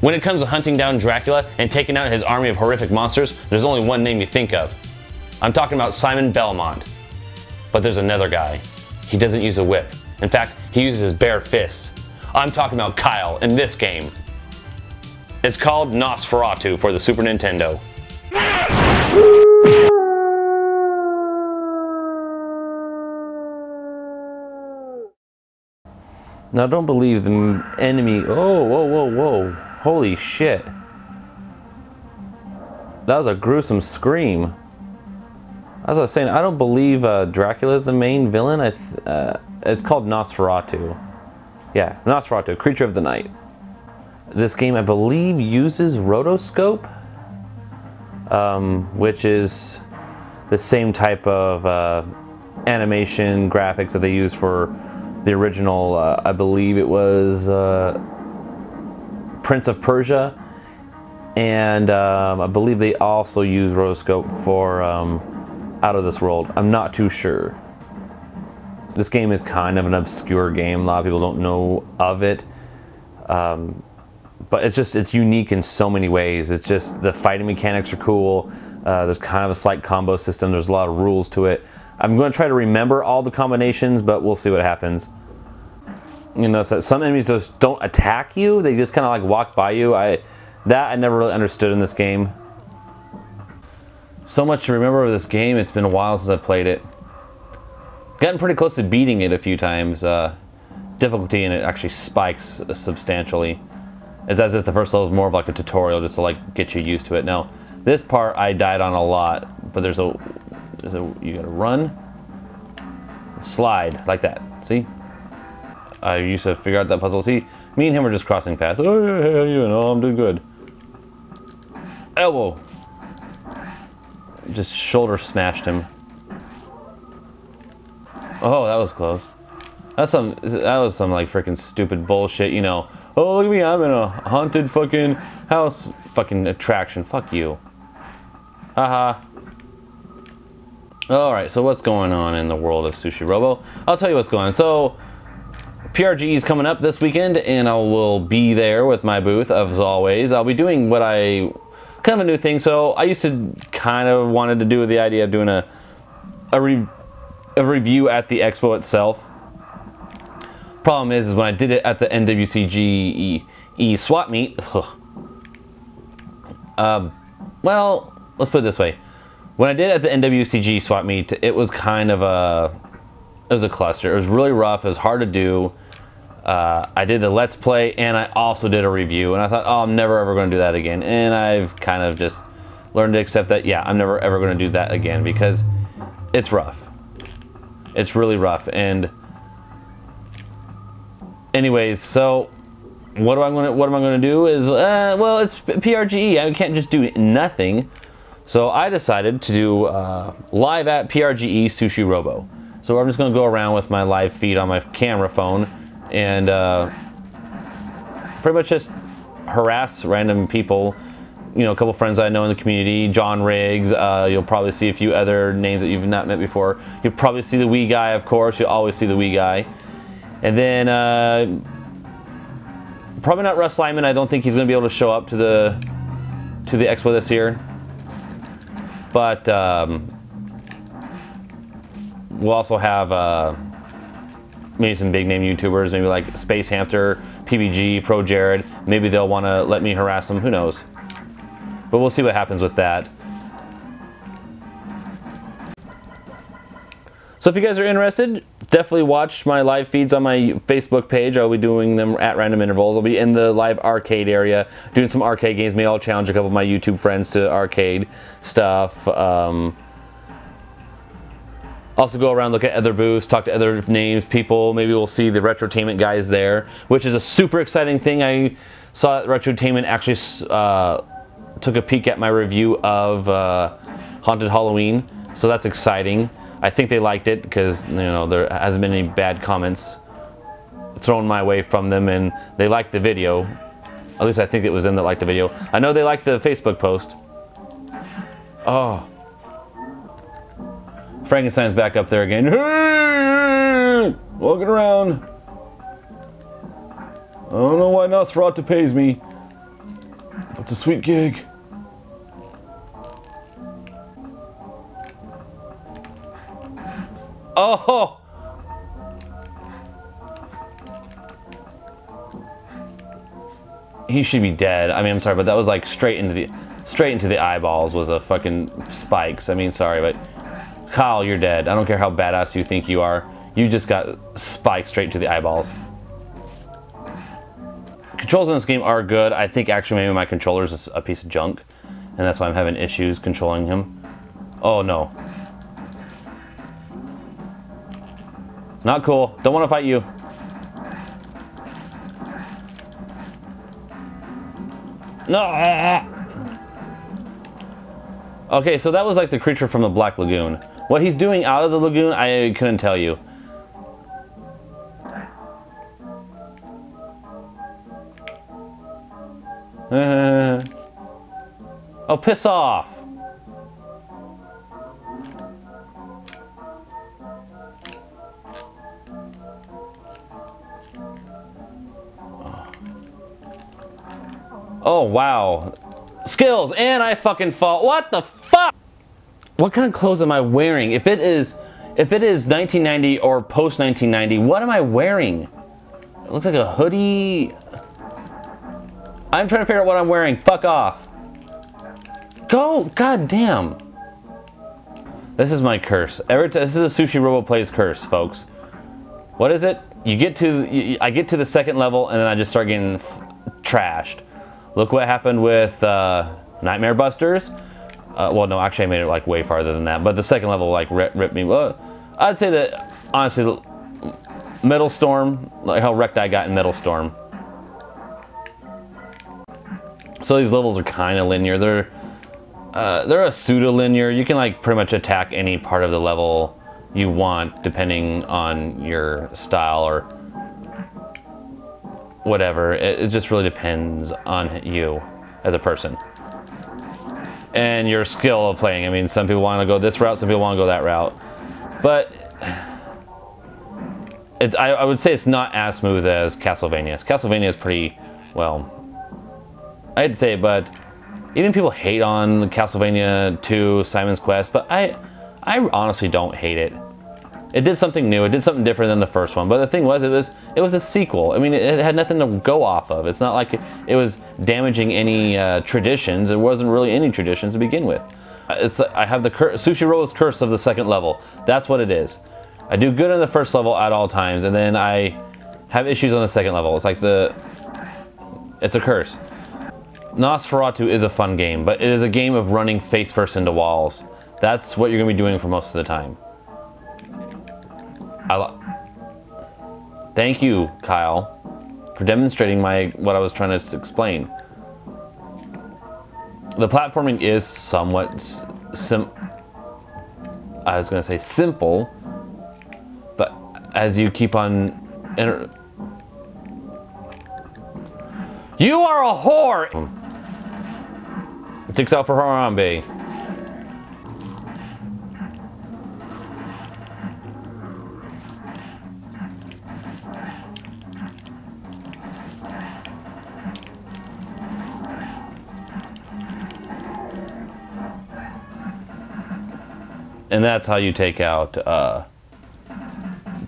When it comes to hunting down Dracula and taking out his army of horrific monsters, there's only one name you think of. I'm talking about Simon Belmont. But there's another guy. He doesn't use a whip. In fact, he uses his bare fists. I'm talking about Kyle in this game. It's called Nosferatu for the Super Nintendo. Now don't believe the enemy. Oh, whoa, whoa, whoa. Holy shit. That was a gruesome scream. As I was saying, I don't believe uh, Dracula's the main villain. I uh, it's called Nosferatu. Yeah, Nosferatu, Creature of the Night. This game, I believe, uses rotoscope, um, which is the same type of uh, animation graphics that they use for the original, uh, I believe it was uh, Prince of Persia, and um, I believe they also use rotoscope for um, Out of This World. I'm not too sure. This game is kind of an obscure game. A lot of people don't know of it. Um, but it's just, it's unique in so many ways. It's just, the fighting mechanics are cool. Uh, there's kind of a slight combo system. There's a lot of rules to it. I'm going to try to remember all the combinations, but we'll see what happens. You know, so some enemies just don't attack you. They just kind of like walk by you. I That I never really understood in this game. So much to remember of this game. It's been a while since I played it. Gotten pretty close to beating it a few times. Uh, difficulty in it actually spikes substantially. It's as if the first level is more of like a tutorial just to like get you used to it. Now, this part I died on a lot, but there's a so you gotta run, slide like that. See? I used to figure out that puzzle. See, me and him were just crossing paths. Oh yeah, yeah, you know, I'm doing good. Elbow. Just shoulder smashed him. Oh, that was close. That's some. That was some like freaking stupid bullshit. You know. Oh look at me, I'm in a haunted fucking house, fucking attraction. Fuck you. Haha. Alright, so what's going on in the world of Sushi Robo? I'll tell you what's going on. So, PRGE is coming up this weekend, and I will be there with my booth, as always. I'll be doing what I... kind of a new thing. So, I used to kind of wanted to do the idea of doing a, a, re, a review at the expo itself. Problem is, is when I did it at the NWCG e, swap meet, um, well, let's put it this way when I did it at the NWCG swap meet, it was kind of a it was a cluster. It was really rough. It was hard to do. Uh, I did the Let's Play and I also did a review, and I thought, oh, I'm never ever going to do that again. And I've kind of just learned to accept that, yeah, I'm never ever going to do that again because it's rough. It's really rough. And anyways, so what am I going to what am I going to do? Is uh, well, it's PRGE. I can't just do nothing. So I decided to do uh, live at PRGE Sushi Robo. So I'm just gonna go around with my live feed on my camera phone and uh, pretty much just harass random people. You know, a couple friends I know in the community, John Riggs. Uh, you'll probably see a few other names that you've not met before. You'll probably see the wee guy, of course. You'll always see the wee guy. And then uh, probably not Russ Lyman. I don't think he's gonna be able to show up to the to the expo this year. But um, we'll also have uh, maybe some big name YouTubers, maybe like Space Hamster, PBG, Pro Jared. Maybe they'll want to let me harass them. Who knows? But we'll see what happens with that. So if you guys are interested, definitely watch my live feeds on my Facebook page. I'll be doing them at random intervals. I'll be in the live arcade area doing some arcade games. Maybe I'll challenge a couple of my YouTube friends to arcade stuff. Um, also go around, look at other booths, talk to other names, people. Maybe we'll see the Retrotainment guys there, which is a super exciting thing. I saw that Retrotainment actually uh, took a peek at my review of uh, Haunted Halloween, so that's exciting. I think they liked it because you know there hasn't been any bad comments thrown my way from them, and they liked the video. At least I think it was them that liked the video. I know they liked the Facebook post. Oh. Frankenstein's back up there again. Walking around. I don't know why Nosferatu pays me. It's a sweet gig. Oh! He should be dead. I mean, I'm sorry, but that was like straight into the straight into the eyeballs was a fucking spikes. I mean, sorry, but Kyle, you're dead. I don't care how badass you think you are. You just got spiked straight to the eyeballs. Controls in this game are good. I think actually maybe my controller is a piece of junk, and that's why I'm having issues controlling him. Oh no. Not cool. Don't want to fight you. No. Uh, uh. Okay, so that was like the creature from the Black Lagoon. What he's doing out of the lagoon, I couldn't tell you. Uh, oh, piss off. Oh, wow. Skills, and I fucking fall. What the? What kind of clothes am I wearing? If it is, if it is 1990 or post 1990, what am I wearing? It looks like a hoodie. I'm trying to figure out what I'm wearing. Fuck off. Go, god damn. This is my curse. Every this is a Sushi Robo Plays curse, folks. What is it? You get to, I get to the second level and then I just start getting trashed. Look what happened with uh, Nightmare Busters. Uh, well, no, actually I made it like way farther than that. But the second level like ripped, ripped me. I'd say that honestly, Metal Storm, like how wrecked I got in Metal Storm. So these levels are kind of linear. They're uh, they're a pseudo linear. You can like pretty much attack any part of the level you want depending on your style or whatever. It, it just really depends on you as a person and your skill of playing. I mean, some people want to go this route, some people want to go that route. But it's, I, would say it's not as smooth as Castlevania. Castlevania is pretty, well, I'd say, but even people hate on Castlevania 2, Simon's Quest, but I, I honestly don't hate it. It did something new. It did something different than the first one. But the thing was, it was it was a sequel. I mean, it, it had nothing to go off of. It's not like it, it was damaging any uh, traditions. There wasn't really any traditions to begin with. Uh, it's I have the Sushi roll's curse of the second level. That's what it is. I do good on the first level at all times, and then I have issues on the second level. It's like the it's a curse. Nosferatu is a fun game, but it is a game of running face first into walls. That's what you're gonna be doing for most of the time. Thank you, Kyle, for demonstrating my what I was trying to explain. The platforming is somewhat sim. I was going to say simple, but as you keep on. you are a whore! It takes out for Harambe. And that's how you take out uh,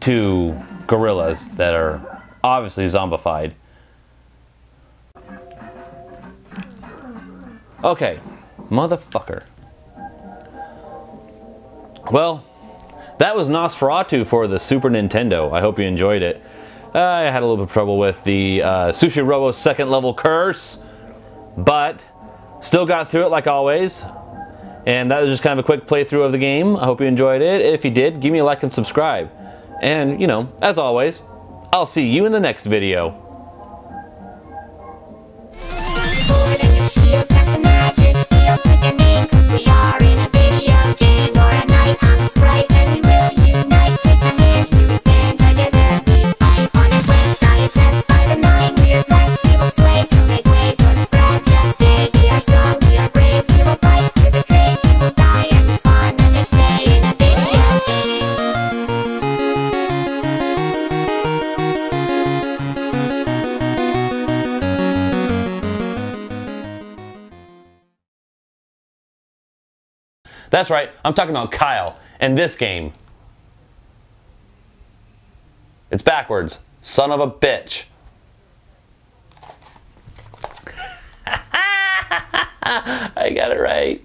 two gorillas that are obviously zombified. Okay, motherfucker. Well, that was Nosferatu for the Super Nintendo. I hope you enjoyed it. I had a little bit of trouble with the uh, Sushi Robo second level curse, but still got through it like always. And that was just kind of a quick playthrough of the game. I hope you enjoyed it. If you did, give me a like and subscribe. And, you know, as always, I'll see you in the next video. That's right, I'm talking about Kyle and this game. It's backwards. Son of a bitch. I got it right.